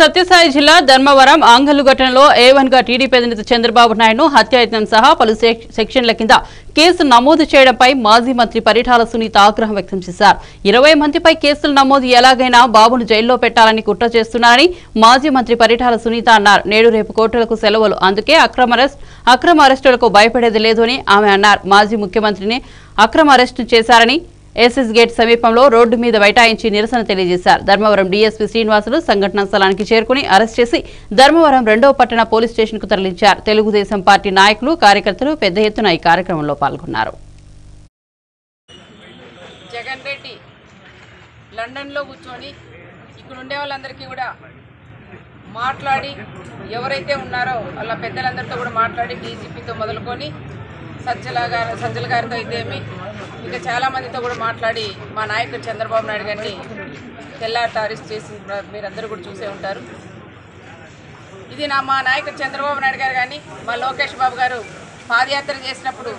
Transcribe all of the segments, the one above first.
సత్యసాయి జిల్లా ధర్మవరం ఆంగల్లు ఘటనలో ఏ వన్గా టీడీపీ అధినేత చంద్రబాబు నాయుడు హత్యాయత్నం సహా పలు సెక్షన్ల కింద కేసు నమోదు చేయడంపై మాజీ మంత్రి పరిటాల సునీత ఆగ్రహం వ్యక్తం చేశారు. ఇరవై మందిపై కేసులు నమోదు ఎలాగైనా బాబును జైల్లో పెట్టాలని కుట్ర చేస్తున్నారని మాజీ మంత్రి పరిటాల సునీత అన్నారు. నేడు రేపు కోర్టులకు సెలవులు. అందుకే అక్రమ అరెస్ట్ అక్రమ అరెస్టులకు భయపడేది లేదు అని ఆమె అన్నారు. మాజీ ముఖ్యమంత్రిని అక్రమ అరెస్టు చేశారని ఎస్ఎస్ గేట్ సమీపంలో రోడ్డు మీద బైఠాయించి నిరసన తెలియజేశారు. ధర్మవరం డీఎస్పీ శ్రీనివాసులు సంఘటనా స్థలానికి చేరుకుని అరెస్ట్ చేసి ధర్మవరం రెండో పట్టణ పోలీస్ స్టేషన్కు తరలించారు. తెలుగుదేశం పార్టీ నాయకులు కార్యకర్తలు పెద్ద ఎత్తున ఈ కార్యక్రమంలో పాల్గొన్నారు. జగన్ రెడ్డి లండన్లో కూర్చొని ఇక్కడ ఉండే వాళ్ళందరికీ కూడా మాట్లాడి ఎవరైతే ఉన్నారో వాళ్ళ పెద్దలందరితో కూడా మాట్లాడి డీజీపీతో మొదలుకొని సజ్జల గారు సజ్జల గారితో అయితేమి ఇంకా చాలామందితో కూడా మాట్లాడి మా నాయకుడు చంద్రబాబు నాయుడు గారిని తెల్లారితో టారిస్ చేసి మీరందరూ కూడా చూసే ఉంటారు. ఇది నా మా నాయకుడు చంద్రబాబు నాయుడు గారు కానీ మా లోకేష్ బాబు గారు పాదయాత్ర చేసినప్పుడు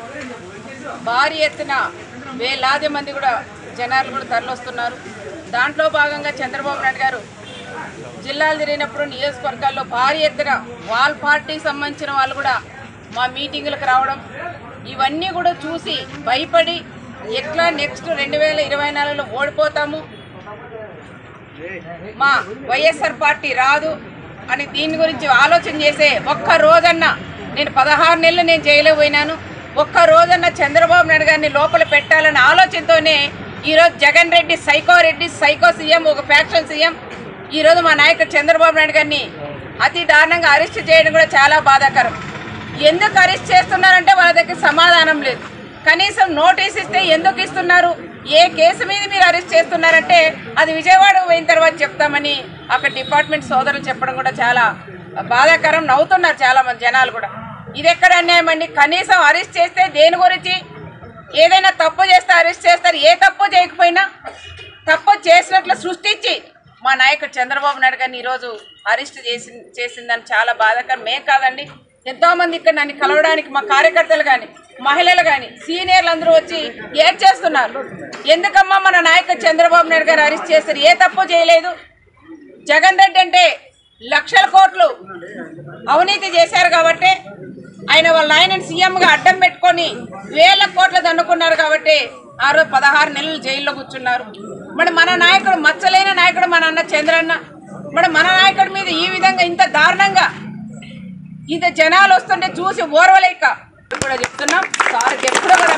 భారీ ఎత్తున వేలాది మంది కూడా జనాలు కూడా తరలొస్తున్నారు దాంట్లో భాగంగా చంద్రబాబు నాయుడు గారు జిల్లాలు తిరిగినప్పుడు నియోజకవర్గాల్లో భారీ ఎత్తున వాళ్ళ పార్టీకి సంబంధించిన వాళ్ళు కూడా మా మీటింగులకు రావడం ఇవన్నీ కూడా చూసి భయపడి ఎట్లా నెక్స్ట్ రెండు వేల ఇరవై నాలుగులో ఓడిపోతాము? మా వైఎస్ఆర్ పార్టీ రాదు అని దీని గురించి ఆలోచన చేసే ఒక్క రోజన్నా నేను పదహారు నెలలు నేను జైలు పోయినాను. ఒక్క రోజన్న చంద్రబాబు నాయుడు గారిని లోపల పెట్టాలని ఆలోచనతోనే ఈరోజు Jagan Reddy psycho Reddy psycho CM ఒక ఫ్యాక్షన్ సీఎం ఈరోజు మా నాయకుడు చంద్రబాబు నాయుడు గారిని అతి దారుణంగా అరెస్ట్ చేయడం కూడా చాలా బాధాకరం. ఎందుకు అరెస్ట్ చేస్తున్నారంటే వాళ్ళ దగ్గర సమాధానం లేదు. కనీసం నోటీస్ ఇస్తే ఎందుకు ఇస్తున్నారు? ఏ కేసు మీద మీరు అరెస్ట్ చేస్తున్నారంటే అది విజయవాడ పోయిన తర్వాత చెప్తామని అక్కడ డిపార్ట్మెంట్ సోదరులు చెప్పడం కూడా చాలా బాధాకరం నవ్వుతున్నారు చాలా మంది జనాలు కూడా. ఇది ఎక్కడ అన్యాయం అండి? కనీసం అరెస్ట్ చేస్తే దేని గురించి? ఏదైనా తప్పు చేస్తే అరెస్ట్ చేస్తారు. ఏ తప్పు చేయకపోయినా తప్పు చేసినట్లు సృష్టించి మా నాయకుడు చంద్రబాబు నాయుడు గారిని ఈరోజు అరెస్ట్ చేసి చేసిందని చాలా బాధాకరం. మేం కాదండి ఎంతోమంది ఇక్కడ నన్ను కలవడానికి మా కార్యకర్తలు కానీ మహిళలు కానీ సీనియర్లు అందరూ వచ్చి ఏడ్ చేస్తున్నారు? ఎందుకమ్మా మన నాయకుడు చంద్రబాబు నాయుడు గారు అరెస్ట్ చేస్తారు ఏ తప్పు చేయలేదు? జగన్ రెడ్డి అంటే లక్షల కోట్లు అవినీతి చేశారు కాబట్టి ఆయన వాళ్ళ ఆయనను సీఎంగా అడ్డం పెట్టుకొని వేల కోట్లు దండుకున్నారు కాబట్టి ఆ రోజు పదహారు నెలలు జైల్లో కూర్చున్నారు. మరి మన నాయకుడు మచ్చలేని నాయకుడు మన అన్న చంద్రన్న. మరి మన నాయకుడి మీద ఈ విధంగా ఇంత దారుణంగా ఇంత జనాలు వస్తుంటే చూసి ఓర్వలేక. కూడా చెప్తున్నాం సార్కి ఎప్పుడు కూడా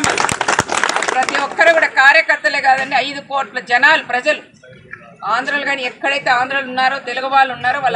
ప్రతి ఒక్కరు కూడా కార్యకర్తలే కాదండి ఐదు కోట్ల జనాలు ప్రజలు. ఆంధ్రలు కానీ ఎక్కడైతే ఆంధ్రలు ఉన్నారో తెలుగు వాళ్ళు ఉన్నారో